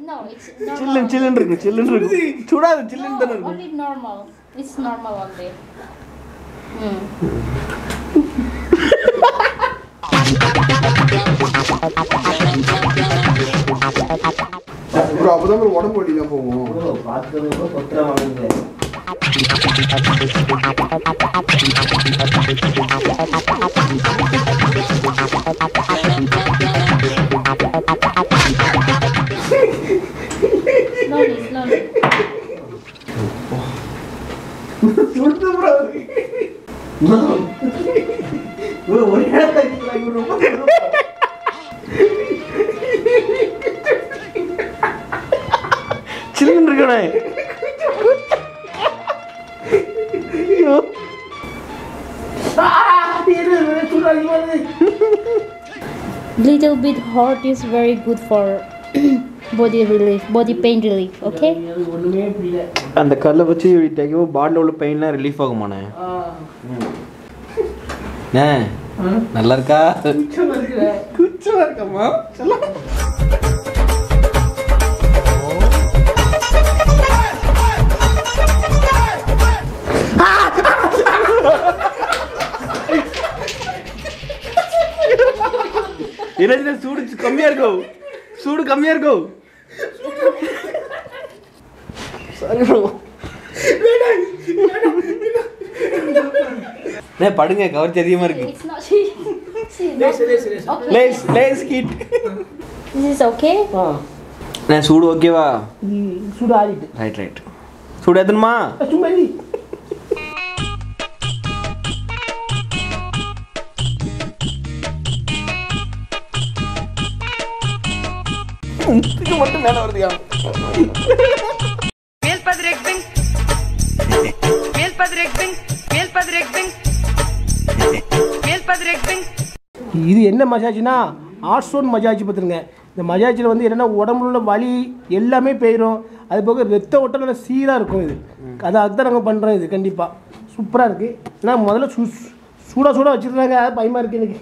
No, it's சில்லுன்னு normal. சில்லுன்னு இருக்கு சில்லுன்னு இருக்கு. சுடாது சில்லுன்னு தானே No, இருக்கும் only normal. It's normal only. Bro அப்பதான் bro உடம்பு வலிலாம் போகும் பார்த்துக்கிறது சொத்திர Little bit hot is very good for body relief, body pain relief. Okay. எனக்கு ஒண்ணுமே புரியல அந்த கல்லை வச்சு தைக்கவும் பாடியில் உள்ள பெயின்லாம் ரிலீஃப் ஆகுமாண்ணே அண்ணே, நல்லா இருக்கா? குச்சமா இருக்கம்மா? என்ன கம்மியா இருக்கும் சூடு கம்மியா இருக்கும் சரி bro. அண்ணே, படுங்க கவர்ச்சி அதிகமா இருக்கு. Less less heat This is okay. நான் சூடு ஓகேவா சுடு ஆடிட்டு ரைட் ரைட் சூடு எத்தணுமா சும்மா இது மட்டும் மேல வருதுயா Meelpadrekbing. Meelpadrekbing. Meelpadrekbing. Meelpadrekbing. இது என்ன மசாஜ்னா ஆர்ட்ஸோன் மசாஜ் பார்த்துருங்க இந்த மசாஜில் வந்து என்னென்னா உடம்புல உள்ள வலி எல்லாமே போயிடும் அது போக ரத்த ஓட்டம் நல்லா சீராக இருக்கும் இது அது அதுதான் நாங்கள் பண்ணுறோம் இது கண்டிப்பாக சூப்பராக இருக்குது ஏன்னா முதல்ல சூ சூடாக சூடாக வச்சுருந்தாங்க அது பயமாக இருக்குது எனக்கு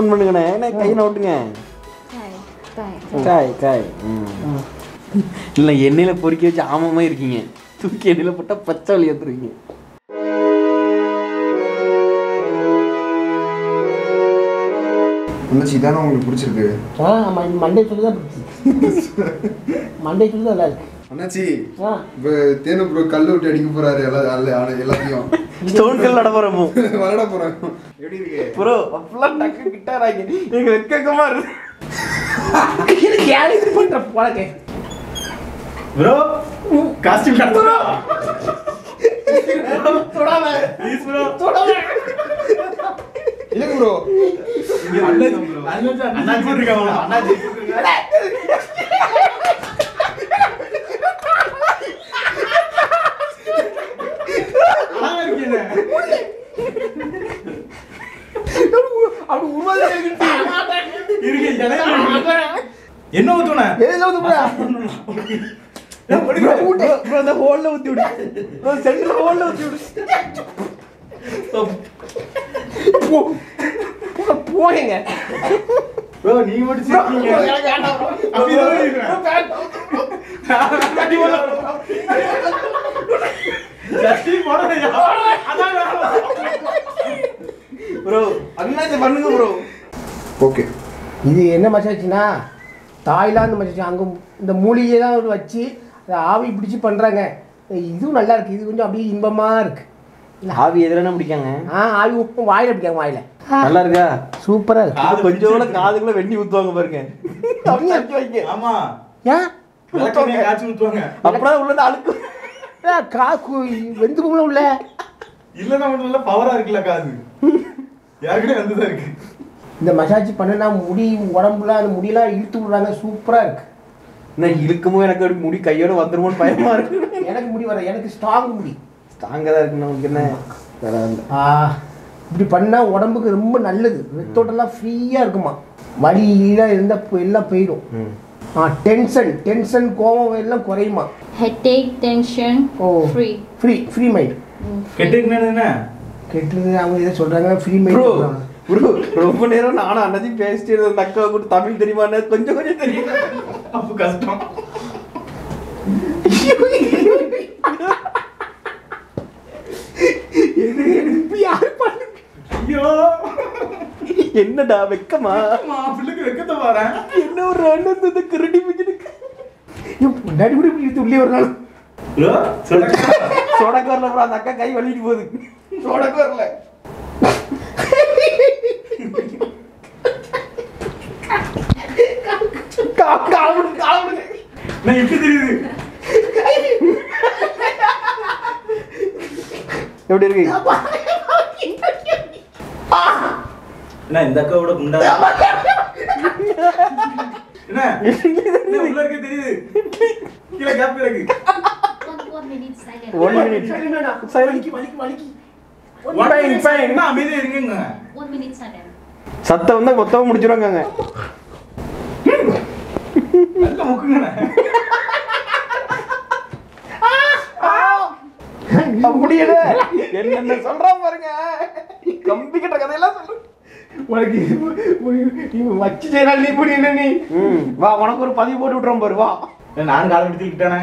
ஓப்பன் பண்ணுங்கண்ணே. என்ன கை நோட்டுங்க. காய் காய். இல்லை எண்ணெயில் பொறுக்கி வச்சு ஆமாமே இருக்கீங்க. தூக்கி எண்ணெயில் போட்டால் பச்சை வழி ஏற்றுருவீங்க அண்ணாச்சி இதானே உங்களுக்கு பிடிச்சிருக்கு? ஆ மண்டே சொல்லி தான் மண்டே சொல்லி தான் நல்லா இருக்கு. அண்ணாச்சி இப்போ தேனு ப்ரோ கல் விட்டு அடிக்க போறாரு எல்லா- எல்லாத்தையும். ஸ்டோன் கல் நட போகிறோமோ விளையாட போறாங்க எப்படி இருக்கு? ப்ரோ அப்பெல்லாம் டக்கு கிட்டாராங்க. எனக்கு வெக்கமா இருக்கு. கேலி இது பண்ணுற பழக்க ப்ரோ காஸ்டியூம் கட்டுறா இல்லைங்க ப்ரோ. அப்படி உருவாதான் என்ன ஊத்துன? ப்ரோ அந்த ஹோல்ல ஊத்தி விடு. சென்டர் ஹோல்ல ஊத்தி விடு. போயங்க ப்ரோ நீங்க மட்டும் சிரிக்கீங்க இருக்கேன். ஜஸ்டி போடுறியா? அதான் வேணும். ப்ரோ அண்ணாச்சி பண்ணுங்க ப்ரோ ஓகே இது என்ன மசாச்சுன்னா தாய்லாந்து மசாச்சு அங்கே இந்த மூலிகையை தான் ஒரு வச்சு அதை ஆவி பிடிச்சி பண்ணுறாங்க இதுவும் நல்லா இருக்குது இது கொஞ்சம் அப்படியே இன்பமாக இருக்குது ஆவி எதிரான பிடிக்காங்க. ஆ ஆவி உப்பு வாயில் பிடிக்காங்க வாயில். நல்லா இருக்கா? சூப்பராக இருக்கு. காது கொஞ்சம் கூட காதுக்குள்ள வெண்ணி ஊத்துவாங்க பாருங்க. அப்படியே? அடிச்சு வைங்க. ஆமா. ஏன்? ஊத்துவாங்க. அப்படியே உள்ள அழுக்கு. ஏ, கா கு- வெந்து போகல உள்ள? இல்லன்னா மட்டும் இல்ல பவரா இருக்குல்ல காது. ஏற்கனவே வந்துதான் இருக்கு. இந்த மசாஜ் பண்ணுனா முடி உடம்புல அந்த முடியெல்லாம் இழுத்து விடுறாங்க சூப்பராக இருக்கு. நான் இழுக்குமோ எனக்கு அப்படி முடி கையோட வந்துருமோன்னு பயமா இருக்கு. எனக்கு முடி வர எனக்கு ஸ்ட்ராங் முடி. ஸ்ட்ராங்கா தான் இருக்கு நமக்கு என்ன. ஆ இப்படி பண்ணால் உடம்புக்கு ரொம்ப நல்லது. ரத்தோட்டம்லாம் ஃப்ரீயாக இருக்குமா? வலியெல்லாம் இருந்தால் எல்லாம் போயிடும். டென்ஷன் டென்ஷன் கோவம் எல்லாம் குறையுமா? Headache, tension, oh free. Free free mind கெட்டுக்கு என்ன? கெட்டுறது அவங்க எதை சொல்கிறாங்க ஃப்ரீ ப்ரோ மைண்ட் ப்ரோ ரொம்ப நேரம் நானும் அண்ணாத்தையும் பேசிட்டு இருந்தேன். அக்காவை கூட தமிழ் தெரியுமா கொஞ்சம் கொஞ்சம் தெரியும். அப்போ கஷ்டம் ஐயோ என்னடா வெக்கமா? பிள்ளைக்கு வெக்கத்தை பாறேன் என்ன ஒரு அண்ணன் இந்த கிரடி பிடிச்சிருக்கு முன்னாடி கூட இப்படி உள்ளே ஒரு நாள். சோடக்கு வரல அந்த அக்கா கை வலிட்டு போகுது. சோடக்கு வரல நான் இப்படி தெரியுது? எப்படி இருக்கு? என்ன இந்த அக்காவோட குண்டா என்ன? என்ன உள்ள இருக்க தெரியுது. கீழே கேப் இருக்கு. ஒன் மினிட் வலிக்கு. என்ன அமைதியா இருக்கீங்க. சத்தம் வந்தா மொத்தமா முடிச்சிருவாங்க முடியல. என்னென்ன சொல்றான் பாருங்க. கம்பி கட்ட கதையெல்லாம் சொல்றேன் உனக்கு நீ வச்சு செய்யறாள் நீ இப்படி என்ன நீ? வா உனக்கு ஒரு பதிவு போட்டு விட்டுறோம் பாரு வா. நானும் கால் எடுத்துக்கிட்டானே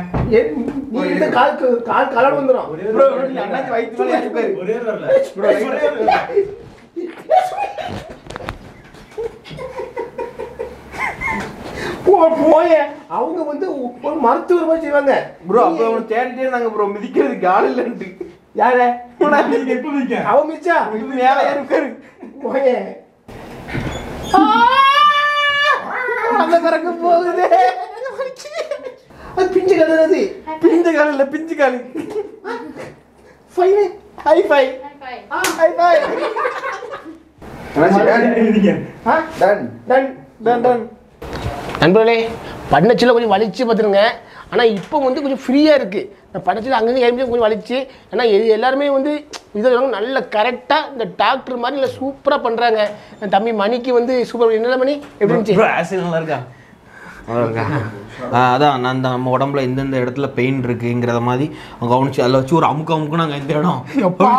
கால் கால் கலர் வந்துடும் ஒரே போய. அவங்க வந்து ஒரு மருத்துவர் செய்வாங்க. ப்ரோ அப்ப அவனை தேடிட்டே இருந்தாங்க ப்ரோ. மிதிக்கிறதுக்கு ஆள் இல்லைன்ட்டு. யார? அவன் மிச்சா? இது மேல ஏறி உட்காரு. போய. அந்த கறக்க போகுது. அது பிஞ்சு கலர் பிஞ்சு கால் இல்ல பிஞ்சு கால். Fine hi fi. Hi fi நீங்க ஆ? டன் டன் டன் டன் நண்பர்களே பண்ணச்சில் கொஞ்சம் வலிச்சு பார்த்துருங்க. ஆனால் இப்போ வந்து கொஞ்சம் ஃப்ரீயாக இருக்குது நான் பண்ணச்சில் அங்கங்கே ஏறிஞ்சு கொஞ்சம் வலிச்சு? ஏன்னா இது எல்லாருமே வந்து இது நல்ல கரெக்டாக இந்த டாக்டர் மாதிரி இல்லை சூப்பராக பண்ணுறாங்க தம்பி மணிக்கு வந்து சூப்பர் என்ன மணி? எப்படி இருந்துச்சு? நல்லா இருக்கா? அதான் நான் இந்த நம்ம உடம்புல எந்தெந்த இடத்துல பெயின் இருக்குங்கிறத மாதிரி கவனிச்சு அதில் வச்சு ஒரு அமுக்கு அமுக்குனாங்க இந்த இடம். எப்பா.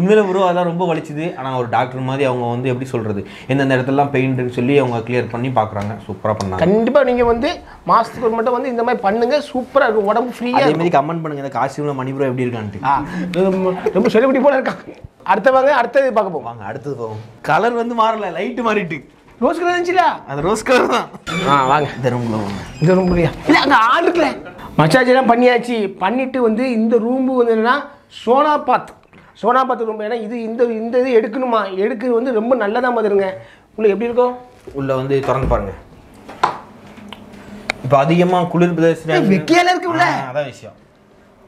உண்மையில ப்ரோ அதெல்லாம் ரொம்ப வலிச்சுது. ஆனால் ஒரு டாக்டர் மாதிரி அவங்க வந்து எப்படி சொல்றது? எந்தெந்த இடத்துலலாம் பெயின் சொல்லி அவங்க கிளியர் பண்ணி பார்க்குறாங்க சூப்பராக பண்ணாங்க. கண்டிப்பாக நீங்கள் வந்து மாதத்துக்கு ஒரு மட்டும் வந்து இந்த மாதிரி பண்ணுங்க. சூப்பராக இருக்கும். உடம்பு ஃப்ரீயாக அதே மாதிரி கமெண்ட் பண்ணுங்க. இந்த காஸ்டியூம்ல மணி ப்ரோ எப்படி இருக்கான்ட்டு. ரொம்ப- செலிபிரிட்டி போல இருக்கான் அடுத்தவங்க அடுத்தது பார்க்க போவோம். வாங்க அடுத்தது போவோம். கலர் வந்து மாறல லைட் மாறிட்டு. ரோஸ் கலர் இருந்துச்சுல? அது ரோஸ் கலர் தான். ஆ வாங்க. இந்த ரூம்ல இந்த ரூம் இல்லையா இல்லை அங்கே ஆள் இருக்குல்ல. மசாஜ் எல்லாம் பண்ணியாச்சு. பண்ணிட்டு வந்து இந்த ரூம் வந்து என்னன்னா சோனாபாத் சோனாபாத் ரூம் ஏன்னா இது இந்த இந்த இது எடுக்கணுமா? எடுக்கிறது வந்து ரொம்ப நல்லதாக மாதிரிங்க. உள்ள எப்படி இருக்கும் உள்ள வந்து திறந்து பாருங்க. இப்போ அதிகமா குளிர் ஏய், வெக்கையால இருக்கு உள்ள. ஆ, அதான் விஷயம்.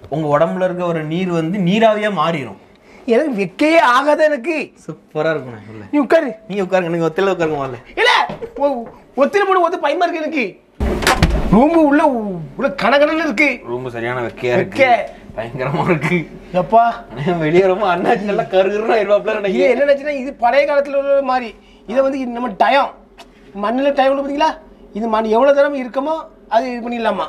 உங்க உடம்புல இருக்க ஒரு நீர் வந்து நீராவியா மாறிடும் எனக்கு வெக்கையே ஆகாத எனக்கு. சூப்பரா இருக்கும் நீ உட்காரு. நீங்க உட்காருங்க நீங்க ஒத்தையில உட்காருங்க முதல்ல. இல்ல ஒத்திரி போட ஒத்து பயமா இருக்கு எனக்கு. ரூம் உள்ள உள்ள கனகனன்னு இருக்கு. ரொம்ப சரியான வெக்கையா இருக்கு. பயங்கரமா இருக்கு. எப்பா? வெளியே ரொம்ப அண்ணாச்சி நல்லா கருகருன்னு ஆயிடுவாப்ல இது நினைக்கிறேன் என்ன நினைச்சுன்னா இது பழைய காலத்துல உள்ள மாதிரி. இதை வந்து நம்ம டயம். மண்ணில் டயம் பார்த்தீங்களா இது மண் எவ்வளோ தரம் இருக்கமோ அது இது பண்ணிடலாமா?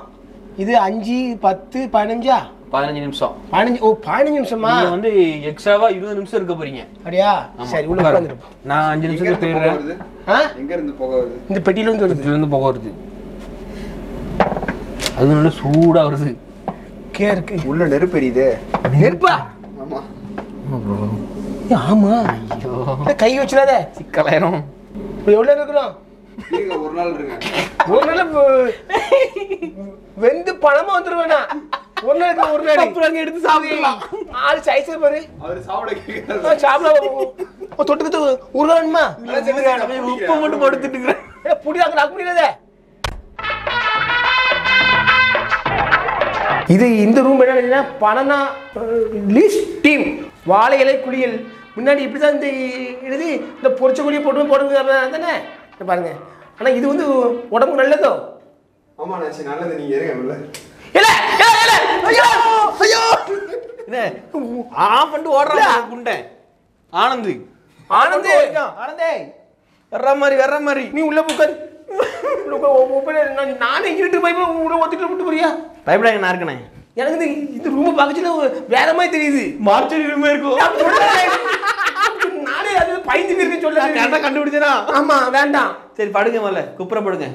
இது அஞ்சு பத்து பதினஞ்சா? பதினஞ்சு நிமிஷம். பதினஞ்சு ஓ பதினஞ்சு நிமிஷமா? வந்து எக்ஸ்ட்ராவா இருபது நிமிஷம் இருக்க போறீங்க. அப்படியா. சரி உள்ள. உட்காந்துருப்போம் நான் அஞ்சு நிமிஷத்துக்கு போயிடுறேன். வருது? ஆ? எங்க இருந்து புகை வருது? இந்த பெட்டியில இருந்து வருது இருந்து புகை வருது. அது நல்லா சூடா வருது. கே இருக்கு. உள்ள நெருப்பு எரியுதே. நெருப்பா? ஆமா. ஆமா கை வச்சிடாத. சிக்கலாயிரும். இப்போ எவ்வளோ இருக்கிறோம்? ஒரு நாள் ஒரு நாள் வெந்து பணமா வந்துருவேனா ஒரு நாளைக்கு ஒரு நாள்? அப்புறம் எடுத்து சாப்பிடலாம். ஆள் சைஸே பாரு. அவர் சாப்பிட சாப்பிட தொட்டுக்கிட்டு உருளானுமா உப்பு மட்டும் படுத்துட்டு இருக்கிறேன். புடிதாங்க நான் முடியாதே இது இந்த ரூம் என்ன பணனா லீஸ்ட் டீம் வாழை இலை குளியல் முன்னாடி இப்படி தான் இந்த எழுதி இந்த பொரிச்ச குழியை போட்டு போடுங்க தானே இங்க பாருங்க ஆனால் இது வந்து உடம்புக்கு நல்லதோ ஆமா நான் நல்லது நீங்க இருங்க உள்ள இல்ல இல்ல இல்ல ஐயோ ஐயோ ஆஃப் பண்ணிட்டு ஓடுறான் குண்டை ஆனந்த் ஆனந்த் ஆனந்தே வர்ற மாதிரி வர்ற மாதிரி நீ உள்ள உட்காரு. நான் இருட்டு போய் போய் உள்ள ஒத்துட்டு விட்டு போறியா பயப்படாங்க நான் இருக்கனே. எனக்கு இந்த ரூம் பார்க்கச்சுல வேற மாதிரி தெரியுது. மார்ச்சரி ரூமே இருக்கும். நான் அது பயந்து இருக்கேன் சொல்ல கரெக்டாக கண்டுபிடிச்சனா? ஆமா வேண்டாம். சரி படுங்க முதல்ல. குப்புற படுங்க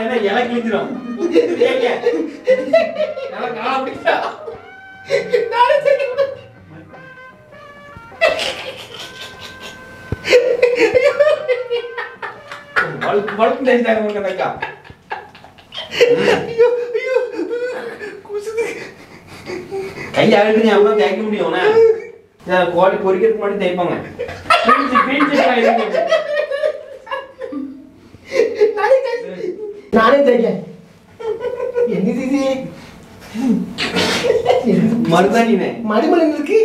என்ன இலை கிழிஞ்சிரும். வழுக்கு வழுக்கு தெரிஞ்சாங்க உங்க அக்கா கையை அழுதுங்க அவ்வளோ தேய்க்க முடியும் கோழி பொரிக்கிறதுக்கு முன்னாடி தேய்ப்பாங்க பிரிஞ்சு பிரிஞ்சு ஆயிடுங்க. நானே தெரியும் மருதாணினே மடிமலன் இருக்கு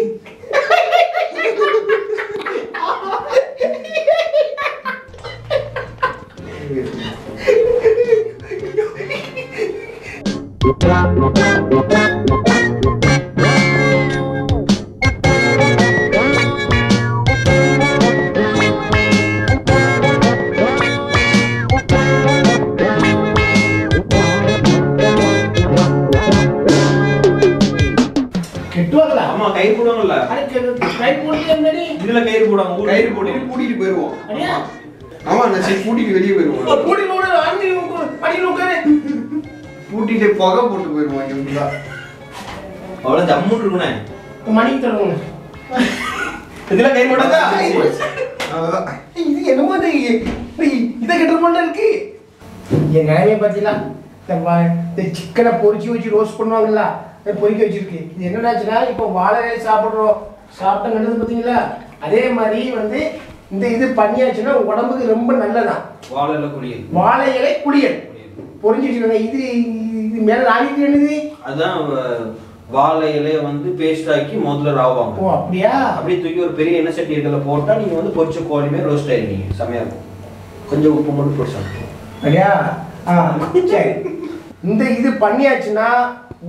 கூட்டிட்டு புகை போட்டு போயிருவோம் இங்க அவ்வளோ ஜம்முன்னு இருக்குண்ணே மணிக்கு தருவாங்க இதுல போடாதா அவ்வளவுதான். இது என்னமோ இது? கெட்டு போல இருக்கு. என் நிலைமையை பார்த்தீங்களா இந்த சிக்கனை பொரிச்சு வச்சு ரோஸ்ட் பண்ணுவாங்கல்ல அதை பொரிக்க வச்சிருக்கு. இது என்னடாச்சுன்னா இப்போ வாழை இலை சாப்பிட்றோம். சாப்பிட்ட நல்லது பார்த்தீங்களா அதே மாதிரி வந்து இந்த இது பண்ணியாச்சுன்னா உடம்புக்கு ரொம்ப நல்லதான் வாழைல குடியுது வாழை இலை குளியல் பொரிஞ்சு வச்சுருக்காங்க இது இது மேலே ராணிக்கு என்னது? அதுதான் அஹ், வாழை இலைய வந்து பேஸ்ட் ஆக்கி முதல்ல ராவாங்க ஓ அப்படியா? அப்படியே தூக்கி ஒரு பெரிய எண்ணெய் சட்டி இருக்கல போட்டா நீங்க வந்து பொரிச்ச கோழிமே ரோஸ்ட் ஆயிருவீங்க செமையா இருக்கும். கொஞ்சம் உப்பு மட்டும் போட்டு சாப்பிடுங்க சரியா ஆ சரி. இந்த இது பண்ணியாச்சுன்னா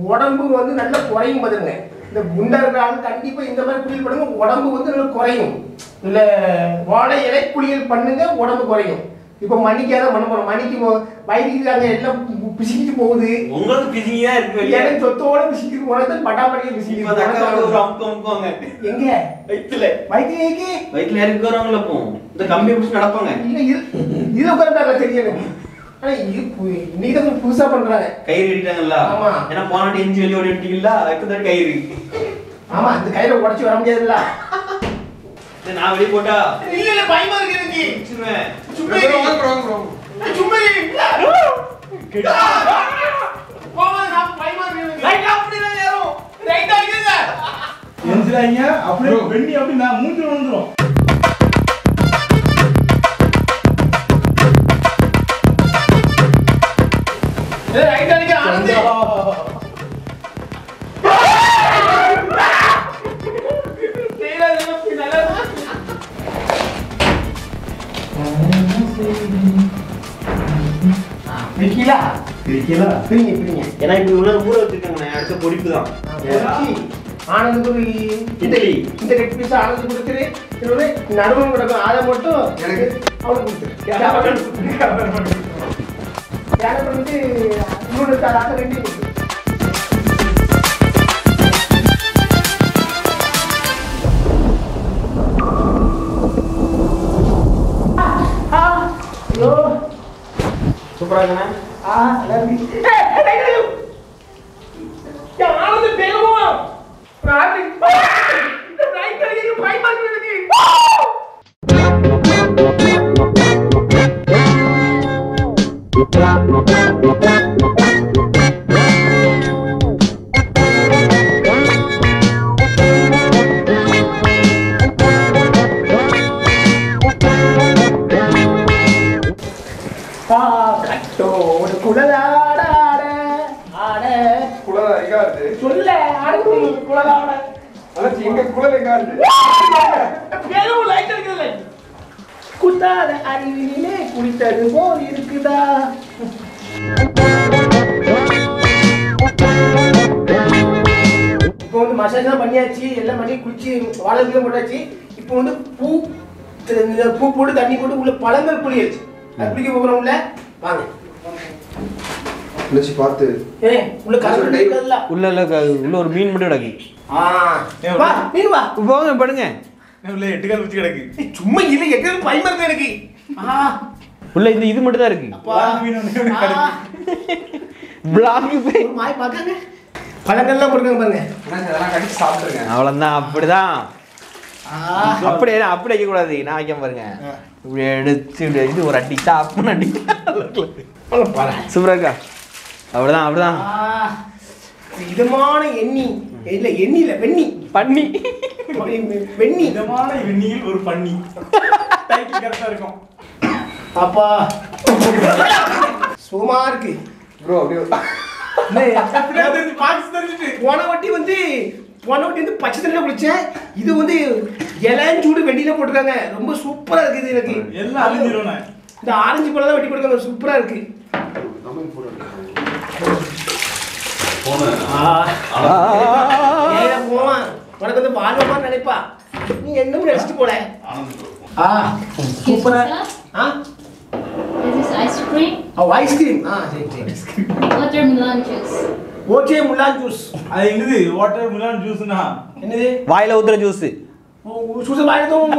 உடம்பு வந்து நல்லா குறையும் பாருங்க இந்த குண்டா இருக்கிற ஆள் கண்டிப்பா இந்த மாதிரி குளியல் பண்ணுங்க. உடம்பு வந்து நல்லா குறையும். இல்ல வாழை இலை குளியல் பண்ணுங்க உடம்பு குறையும். இப்போ மணிக்காக பண்ண போறோம். மணிக்கு வயிற்றுக்கு அங்க எல்லாம் பிசுக்கிட்டு போகுது. உங்களுக்கு பிசிங்கா இருக்கு வெளியே எனக்கு சொத்தோட பிசுக்கிட்டு போனது இப்ப வந்து ஒரு பிசுக்கிட்டு எங்க? வயிற்றுல வயிற்றுக்கு வயிற்றுல வரவங்கள போ. இந்த கம்பி பிடிச்சி நடப்பாங்க. இல்ல இது இது பு- இன்னைக்கு தான் புதுசா பண்றாங்க. கயிறு கட்டிட்டாங்கல்ல? ஆமா. ஏன்னா போனாட்டி எஞ்சி வெளியே ஓடி விட்டீங்களா அதுக்கு கயிறு. ஆமா அந்த கையில உடைச்சு வர முடியாதுல்ல. நான் வெளியே போட்டா? இல்ல இல்ல பயமா இருக்கு வாங்க. சும்மா இரு. போமா, நான் பயமா இருக்கு எனக்கு. ரைட்டா அப்படிதான் ஏறும். ரைட்டா அடிக்குங்க. எந்திராங்க அப்படியே வெண்ணி அப்படி நான் மூஞ்சி வந்துரும் இருக்கீங்களா பிரிங்க, பிரிங்க. ஏன்னா இப்படி உள்ள ஊற வச்சிருக்காங்க. நான் அடுத்த பொடிப்பு தான் இட்லி. இந்த ரெண்டு பீஸ் ஆனந்து கொடுத்துரு இன்னொரு நடுவன் கிடக்கும் அதை மட்டும் எனக்கு. அவனுக்கு கொடுத்துரு. தியாகம் பண்ணிட்டு இன்னொரு தராக ரெண்டு கொடுத்துரு. ஆ, ஐயோ, குத்தாத அறிவினிலே குடித்தது போல் இருக்குதா? இப்போ வந்து மசாஜ்லாம் பண்ணியாச்சு எல்லாம் பண்ணி குளிச்சு வாழைப்பழம் போட்டாச்சு. இப்போ வந்து பூ பூ போட்டு தண்ணி போட்டு உள்ள பழங்கள் புளியல் அது குளிக்க போகிறோம் உள்ள வாங்க. அண்ணாச்சி பார்த்து. ஏ உள்ள இருக்குல்ல உள்ள உள்ள ஒரு மீன் மட்டும் கிடக்கு. ஆ. மீன் வா. போங்க படுங்க. உள்ள எட்டு கால் வச்சு கிடக்கு. சும்மா இல்லை எங்க பயமா இருக்கு. எனக்கு ஆ. உள்ள இந்த இது மட்டும் தான் இருக்கு. அப்பா. மீன் ஒண்ணு ஒண்ணு ஆ. பிளாக் ஒரு மாய் பார்க்காங்க. பழங்கள்லாம் கொடுக்காங்க பாருங்க. அதெல்லாம் கடிச்சு சாப்பிட்டுருங்க. அவ்வளோதான் அப்படிதான். அப்படியே அப்படி வைக்க கூடாது. நான் வைக்க பாருங்க. இப்படி எடுத்து இப்படி இது ஒரு அடி சாப்பிட்டு அடி. பாரு. சூப்பரா இருக்கா? அப்படிதான் அப்படிதான். இதமான எண்ணி இல்ல எண்ணி. இல்ல வெண்ணி. பண்ணி வெண்ணி. இதமான வெந்நீர் ஒரு பண்ணி டைட்டில் கரெக்டா இருக்கும். அப்பா. சுகமா இருக்கு. ப்ரோ அப்படியே போன வாட்டி வந்து போன வாட்டி வந்து பச்சை தண்ணியில் குளிச்சேன். இது வந்து இளஞ்சூடு வெண்ணில போட்டிருக்காங்க. ரொம்ப சூப்பரா இருக்குது எனக்கு. எல்லாம் அழிஞ்சிரும். இந்த ஆரஞ்சு பழம் தான் வெட்டி கொடுக்காங்க சூப்பரா இருக்கு. போவான். உனக்கு வந்து வாழ்வமா நினைப்பா. நீ என்னமோ நினைச்சிட்டு போல. ஆ சூப்பரா ஆ This is ice cream, ஓ ஐஸ்கிரீம் ஆ சரி சரி. Watermelon juice. ஓகே முல்லான் ஜூஸ். அது என்னது? வாட்டர் மிலான் ஜூஸ்னா என்னது? வாயில ஊத்துற ஜூஸ் ஜூஸ் வாங்கிட்டோம்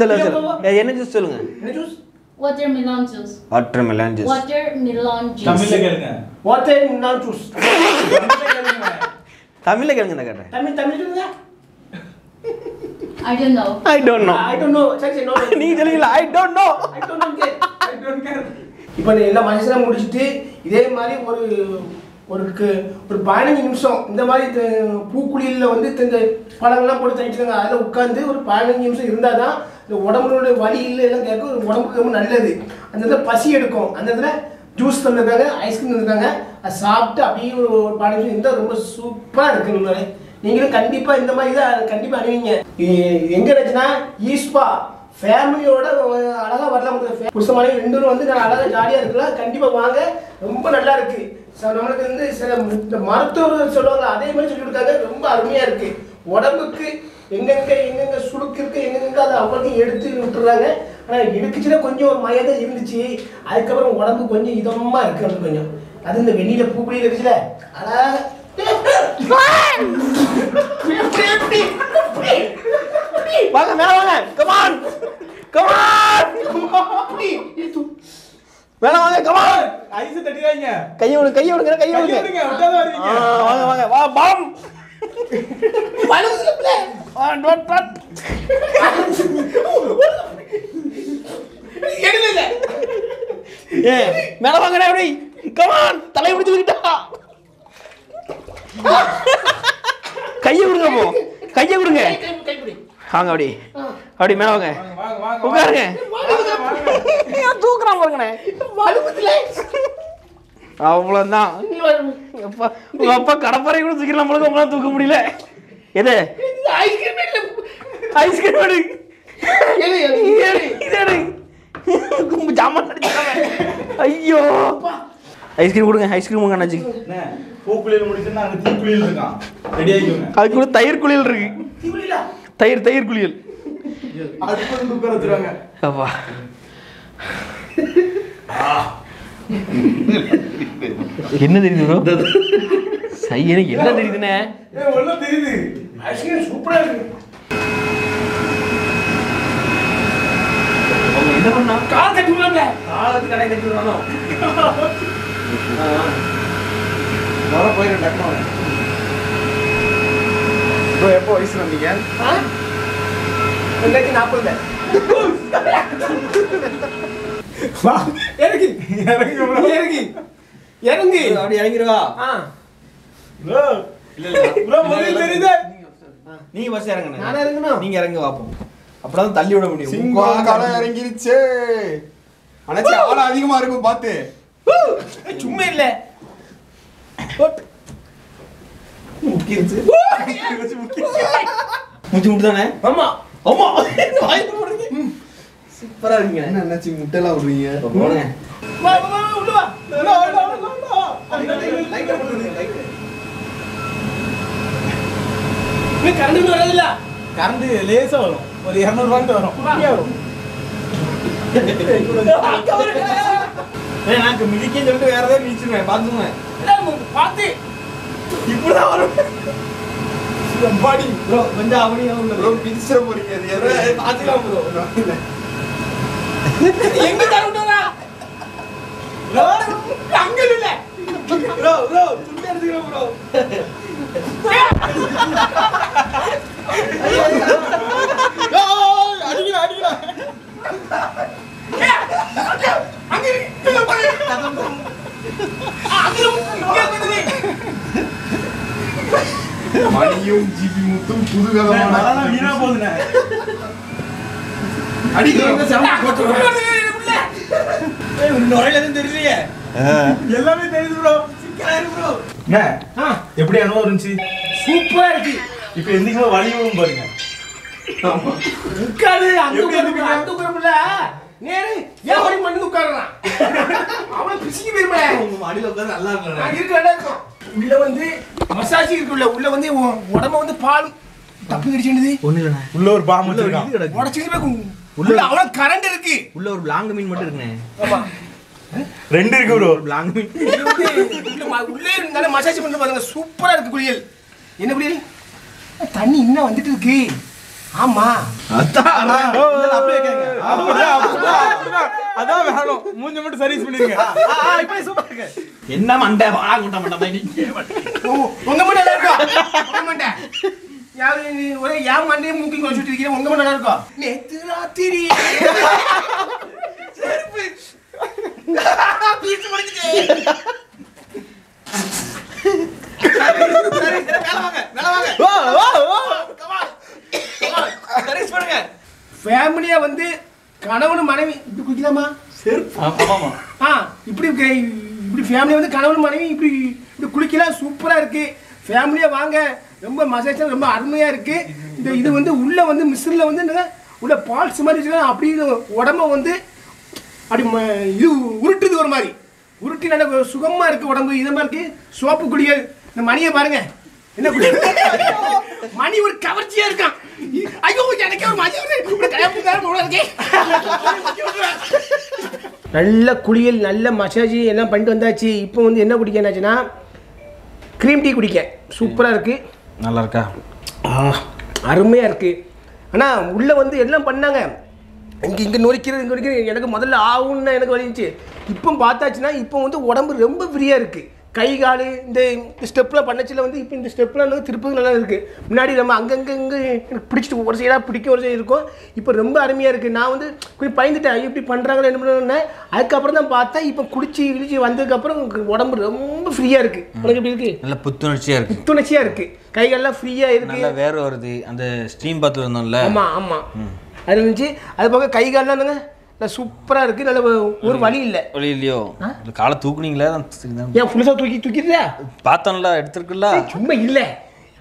சொல்லுங்க சொல்லுங்க என்ன ஜூஸ் சொல்லுங்க? என்ன juice Watermelon juice. Watermelon juice Watermelon juice. தமிழ்ல கேளுங்க. வாட்டர் முல்லான் ஜூஸ் தமிழ்ல கேளுங்க. தமிழ்ல கேளுங்க இந்த கேட்டேன். தமிழ் தமிழ் சொல்லுங்க. I don't know. I don't know I don't know சரி சரி நோ நீங்க சொல்லுவீங்களா I don't know I don't know இப்போ நீ எல்லாம் மனுஷனா முடிச்சுட்டு இதே மாதிரி ஒரு ஒரு ஒரு பதினஞ்சு நிமிஷம் இந்த மாதிரி பூக்குழியில் வந்து இந்த- பழங்கள்லாம் போட்டு தணிச்சுருங்க அதில் உட்காந்து ஒரு பதினஞ்சு நிமிஷம் இருந்தால் தான் இந்த உடம்புடைய வலி இல்லை எல்லாம் கேட்க ஒரு உடம்புக்கு ரொம்ப நல்லது. அந்த இடத்துல பசி எடுக்கும். அந்த இடத்துல ஜூஸ் தந்திருக்காங்க ஐஸ்கிரீம் தந்திருக்காங்க. அதை சாப்பிட்டு அப்படியே ஒரு பதினஞ்சு நிமிஷம் இருந்தால் ரொம்ப சூப்பராக இருக்கு உங்களோட நீங்களும் கண்டிப்பாக இந்த மாதிரி தான் கண்டிப்பாக அணிவீங்க இ- எங்க இருந்துச்சுன்னா ஈஸ்பா ஃபேமிலியோட அழகா வரலாம் புருஷமான ரெண்டு பேரும் வந்து நான் அழகா ஜாலியா இருக்கலாம். கண்டிப்பா வாங்க. ரொம்ப நல்லா இருக்கு. ச- நம்மளுக்கு வந்து சில இந்த மருத்துவர்கள் சொல்லுவாங்க அதே மாதிரி சொல்லி கொடுத்தாங்க ரொம்ப அருமையா இருக்கு. உடம்புக்கு எங்கெங்க எங்கெங்க சுடுக்கு இருக்கு எங்கெங்க அதை அவங்களுக்கு எடுத்து விட்டுறாங்க. ஆனா எடுக்குச்சுன்னா கொஞ்சம் ஒரு மயதான் இருந்துச்சு. அதுக்கப்புறம் உடம்பு கொஞ்சம் இதமா இருக்கு கொஞ்சம். அது இந்த வெந்நில பூக்குழி இருக்குச்சுல அழகா வாங்க மேல வாங்க. கமான் கமான் மேல வாங்க கமான் ஐஸ் தட்டிடாங்க கையை விடுங்க கையை விடுங்க கையை விடுங்க. வாங்க வாங்க. வா பாம். பிள்ளை. ஒன் ஒன் ஒன் எடுல இல்ல. ஏ மேல வாங்கடா எப்படி? கமான் தலையை பிடிச்சு விட்டா கையை விடுங்க போ. கையை விடுங்க. வாங்க அப்படி அப்படி மேல வாங்க. உட்காருங்க. தூக்குறான் பாருங்கண்ணே. அவ்வளோதான் உங்க அப்பா கடப்பாறை கூட தூக்கிடலாம் போல உங்களால தூக்க முடியல. எது? ஐஸ்கிரீம் இல்ல. ஐஸ்கிரீம் எடு. இது எடு. ஜாமான். ஐயோ. ஐஸ்கிரீம் கொடுங்க ஐஸ்கிரீம் என்ன? பூக்குளியல் முடிச்சுன்னா அங்க தீக்குளியல் இருக்கான். ரெடி ஆகிக்கோங்க அதுக்கு கூட தயிர் குளியல் இருக்கு. தயிர் தயிர் குளியல் அப்பா. என்ன தெரியுது ப்ரோ? சையனு என்ன தெரியுதுண்ணே? தெரியுது. ஐஸ்கிரீம் சூப்பரா இருக்கு. என்ன பண்ணா? கால் கட்டி விடலாம்ல. காலத்து கடை கட்டி விடணும் வர போயிடும் டக்குனு ப்ரோ எப்போ வயசு வந்தீங்க? ரெண்டாயிரத்தி நாற்பதுல. வா, இறங்கு. இறங்கு bro. இறங்கு. இறங்கு. அப்படி இறங்கிடுவா முதல்ல நீங்க பஸ் இறங்குங்க. நானா இறங்கணும்? நீங்க இறங்கி அப்பதான் தள்ளி விட முடியும். இறங்கிருச்சு. அண்ணாச்சி ஆள் அதிகமா இருக்கும் பார்த்து. சும்மா இல்ல. முக்கிருச்சு. மூச்சு முட்டு தானே ஆமா. ஆமா சூப்பரா இருக்கீங்க. என்ன என்னாச்சு முட்டைலாம் விடுறீங்க? போடுங்க. வா வா, வா உள்ள வா. உள்ள வா, உள்ள வா, உள்ள வா, உள்ள வா. இன்னும் கரண்ட் பில் வராதுல்ல? கரண்ட் லேசா வரும். ஒரு இரநூறுவான்ட்டு வரும். கம்மியா வரும். நான் மிதிக்கே சொல்லிட்டு வேற ஏதாவது மிதிச்சிருவேன். எல்லாம் பார்த்து. இப்படிதான் வரும். பாடி. ப்ரோ கொஞ்சம் அவனியா ப்ரோ பிடிச்சிட போறீங்க. அது எதை பாத்துக்கலாம் ப்ரோ. எங்க கரண்ட் வரா அங்க இல்ல ப்ரோ ப்ரோ துண்டு எடுத்துக்கிறேன் ப்ரோ அடிக்கலாம் அடிக்கலாம் அங்க இல்ல பாரு அங்க இங்க இருக்குது மணியும் ஜிபி முத்தும் புது அதெல்லாம் விதமான வீணா போகுதுண்ணே நுரையில எதுவும் தெரியலையே எல்லாமே தெரியுது ப்ரோ சிக்கலா இருக்கு ப்ரோ என்ன? ஆ, எப்படி அனுபவம் இருந்துச்சு? சூப்பரா இருக்கு. இப்போ எந்திக்கும் வழி விழும் பாருங்க உட்காரு அங்க எப்படி உட்காரு இருக்கு? அங்க உட்காருல நேரு ஏன் மணி மண்ணு உட்காருறான் அவனை பிசிக்கி போயிருமே. உங்க மடியில உட்காந்து நல்லா இருக்க இடம் இருக்கும். உள்ள வந்து மசாஜ் இருக்குல்ல உள்ள வந்து உடம்ப வந்து பால் தப்பு கிடைச்சிடுது ஒண்ணு உள்ள ஒரு பாம்பு உடச்சிட்டு உள்ள அவ்வளவு கரண்ட் இருக்கு. உள்ள ஒரு பிளாங்கு மீன் மட்டும் இருக்குண்ணே. ஆமா. ரெண்டு இருக்கு ப்ரோ வந்து உள்ள இருந்தாலும் மசாஜ் பண்ணி பாருங்க சூப்பரா இருக்கு குளியல். என்ன குளியல்? தண்ணி இன்னும் வந்துட்டு இருக்கு. ஆமா. அதான் வேணும். மூஞ்ச மட்டும் சர்வீஸ் பண்ணிருங்க இப்போ சூப்பர் இருக்கு. என்ன மண்டை? வாழா கூட்ட மாட்டேன் உ- உங்க மட்டும் நல்லா இருக்கா? உங்க மண்டை. யாரு நீ ஒரே ஏன் மண்டையை மூக்கி குறைச்சிட்டு இருக்கீங்க. உங்க மட்டும் நல்லா இருக்கா? நேத்து ராத்திரி. பீச்சு முடிஞ்சுட்டு சரி, சரி, மேல வாங்க, மேல வாங்க. Come on, come on, service பண்ணுங்க. ஃபேமிலியா வந்து கணவன் மனைவி இப்படி குடிக்கலாமா ஆமாமா ஆ இப்படி. இப்படி ஃபேமிலி வந்து கணவன் மனைவி இப்படி இப்படி குளிக்கலாம் சூப்பராக இருக்கு. ஃபேமிலியாக வாங்க. ரொம்ப மசாஜ் ரொம்ப அருமையாக இருக்கு. இந்த இது வந்து உள்ள வந்து மிஸ்ரில் வந்து என்னங்க, உள்ள பால்ஸ் மாதிரி வச்சுக்கலாம். அப்படி உடம்ப வந்து அப்படி ம- இது உருட்டுது ஒரு மாதிரி. உருட்டி நல்ல சுகமாக இருக்கு உடம்பு இதமாக இருக்கு. சோப்பு குடிகள் இந்த மணியை பாருங்க. என்ன மணி ஒரு கவர்ச்சியா இருக்கான். ஐயோ எனக்கே ஒரு இருக்கே. நல்ல குளியல் நல்ல மசாஜ் எல்லாம் பண்ணிட்டு வந்தாச்சு. இப்போ வந்து என்ன குடிக்க என்னாச்சுன்னா க்ரீம் டீ குடிக்க. சூப்பராக இருக்குது நல்லா இருக்கா? அருமையாக இருக்குது ஆனால் உள்ளே வந்து எல்லாம் பண்ணாங்க. இங்கே இங்கே நொறிக்கிறது இங்கே நொறிக்கிறது. எனக்கு முதல்ல ஆகும்னு எனக்கு வலிச்சு இப்போ பார்த்தாச்சுன்னா இப்போ வந்து உடம்பு ரொம்ப ஃப்ரீயாக இருக்குது கை கால் இந்த ஸ்டெப்பில் பண்ணச்சில் வந்து இப்போ இந்த ஸ்டெப்பில் வந்து திருப்பதி நல்லா இருக்குது முன்னாடி நம்ம அங்கங்கே இங்கே எனக்கு பிடிச்சிட்டு ஒரு சைடாக பிடிக்க ஒரு சைடு இருக்கும். இப்போ ரொம்ப அருமையாக இருக்குது நான் வந்து கொஞ்சம் பயந்துட்டேன். இப்படி பண்ணுறாங்களே என்ன பண்ணுறேன் அதுக்கப்புறம் தான் பார்த்தா இப்போ குடிச்சு கிழிச்சு வந்ததுக்கப்புறம் உடம்பு ரொம்ப ஃப்ரீயாக இருக்குது உனக்கு எப்படி இருக்குது நல்ல புத்துணர்ச்சியா இருக்கு. புத்துணர்ச்சியாக இருக்குது கைகள்லாம் ஃப்ரீயாக இருக்குது நல்லா வேற வருது. அந்த ஸ்ட்ரீம் பார்த்து இருந்தோம்ல. ஆமா ஆமா. அது இருந்துச்சு. அது போக கை கால்லாம் என்னங்க? நல்லா சூப்பரா இருக்கு. நல்ல ஒரு வலி இல்ல. வழி இல்லையோ? இல்ல காலை தூக்குனீங்களே? நான் தான் ஏன் புதுசா தூக்கி தூக்கிடுதா பார்த்தோம்ல எடுத்திருக்குல்ல. சும்மா இல்ல.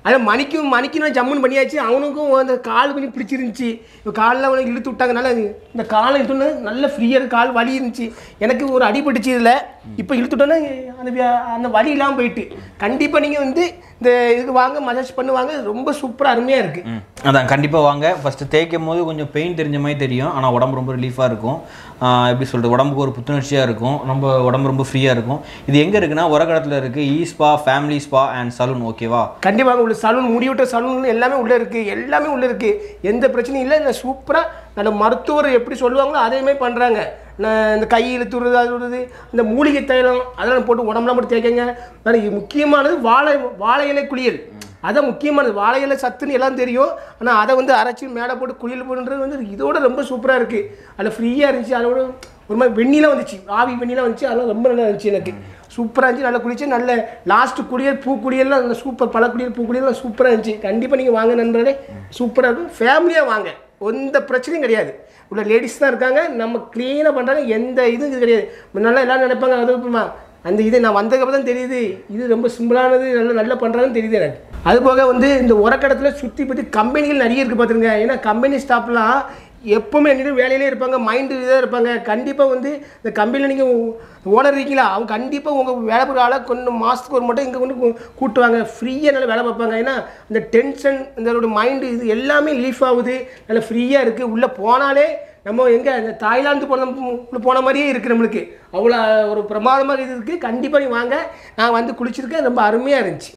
அது மணிக்கும் மணிக்கு நான் ஜம்முன்னு பண்ணியாச்சு. அவனுக்கும் அந்த கால் கொஞ்சம் பிடிச்சிருந்துச்சு. இப்போ காலில் அவனுக்கு இழுத்து விட்டாங்கனால இந்த காலை இழுத்துன்னு நல்ல ஃப்ரீயாக கால் வலி இருந்துச்சு. எனக்கு ஒரு அடிபட்டுச்சு இதில். இப்போ இழுத்துட்டோன்னே அந்த அந்த வலி இல்லாமல் போயிட்டு. கண்டிப்பாக நீங்கள் வந்து இந்த இதுக்கு வாங்க மசாஜ் பண்ணுவாங்க. ரொம்ப சூப்பராக அருமையாக இருக்குது. அதான் கண்டிப்பாக வாங்க. ஃபஸ்ட்டு தேய்க்கும் போது கொஞ்சம் பெயின் தெரிஞ்ச மாதிரி தெரியும். ஆனால் உடம்பு ரொம்ப ரிலீஃபாக இருக்கும். எப்படி சொல்கிறது உடம்புக்கு ஒரு புத்துணர்ச்சியாக இருக்கும். நம்ம உடம்பு ரொம்ப ஃப்ரீயாக இருக்கும். இது எங்கே இருக்குன்னா உரகடத்தில் இருக்குது E spa family spa and salon ஓகேவா கண்டிப்பாக உள்ள சலூன் முடிவிட்ட சலூன் எல்லாமே உள்ளே இருக்குது எல்லாமே உள்ளே இருக்குது எந்த பிரச்சனையும் இல்லை. இல்லை சூப்பராக நல்ல மருத்துவர் எப்படி சொல்லுவாங்களோ அதே மாதிரி பண்ணுறாங்க இந்த கை இழுத்து விடுறது அது விடுறது இந்த மூலிகை தைலம் அதெல்லாம் போட்டு உடம்புலாம் போட்டு தேய்க்கங்க. ஆனால் முக்கியமானது வாழை வாழை இலை குளியல். அதான் முக்கியமானது. வாழை இலை சத்துன்னு எல்லாம் தெரியும். ஆனால் அதை வந்து அரைச்சி மேடை போட்டு குளியல் போடுறது வந்து இதோட ரொம்ப சூப்பராக இருக்குது அதில் ஃப்ரீயாக இருந்துச்சு. அதோட ஒரு மாதிரி வெண்ணிலாம் வந்துச்சு. ஆவி வெண்ணிலாம் வந்துச்சு. அதெல்லாம் ரொம்ப நல்லா இருந்துச்சு எனக்கு. சூப்பராக இருந்துச்சு. நல்லா குளிச்சு நல்ல லாஸ்ட் குடியல் பூ குளியல்லாம் நல்ல சூப்பர் பல குளியல் பூ சூப்பராக இருந்துச்சு. கண்டிப்பாக நீங்கள் வாங்க நண்பர்களே. சூப்பராக இருக்கும். ஃபேமிலியாக வாங்க. எந்த பிரச்சனையும் கிடையாது. உள்ள லேடிஸ் தான் இருக்காங்க. நம்ம க்ளீனாக பண்ணுறாங்க எந்த இதுவும் இது கிடையாது. முன்னால எல்லாரும் நினைப்பாங்க அது அந்த இது நான் வந்ததுக்கப்புறம் தான் தெரியுது. இது ரொம்ப சிம்பிளானது நல்லா நல்லா பண்ணுறாங்கன்னு தெரியுது எனக்கு. அது போக வந்து இந்த உரக்கடத்தில் சுற்றி பற்றி கம்பெனிகள் நிறைய இருக்குது பார்த்துருங்க ஏன்னா கம்பெனி ஸ்டாஃப்லாம் எப்பவுமே என்கிட்ட வேலையிலே இருப்பாங்க மைண்டு இதாக இருப்பாங்க. கண்டிப்பாக வந்து இந்த கம்பெனியில் நீங்கள் ஓனர் இருக்கீங்களா? அவங்க கண்டிப்பாக உங்கள் வேலை போகிற ஆளாக கொஞ்சம் மாதத்துக்கு ஒரு மட்டும் இங்கே கொண்டு கூட்டுவாங்க. ஃப்ரீயாக நல்லா வேலை பார்ப்பாங்க. ஏன்னா இந்த டென்ஷன் இந்த மைண்டு இது எல்லாமே லீஃப் ஆகுது. நல்லா ஃப்ரீயாக இருக்குது உள்ளே போனாலே நம்ம எங்கே இந்த தாய்லாந்து போன போன மாதிரியே இருக்குது நம்மளுக்கு. அவ்வளோ ஒரு பிரமாதமாக இது இருக்குது கண்டிப்பாக நீ வாங்க. நான் வந்து குளிச்சிருக்கேன். ரொம்ப அருமையாக இருந்துச்சு.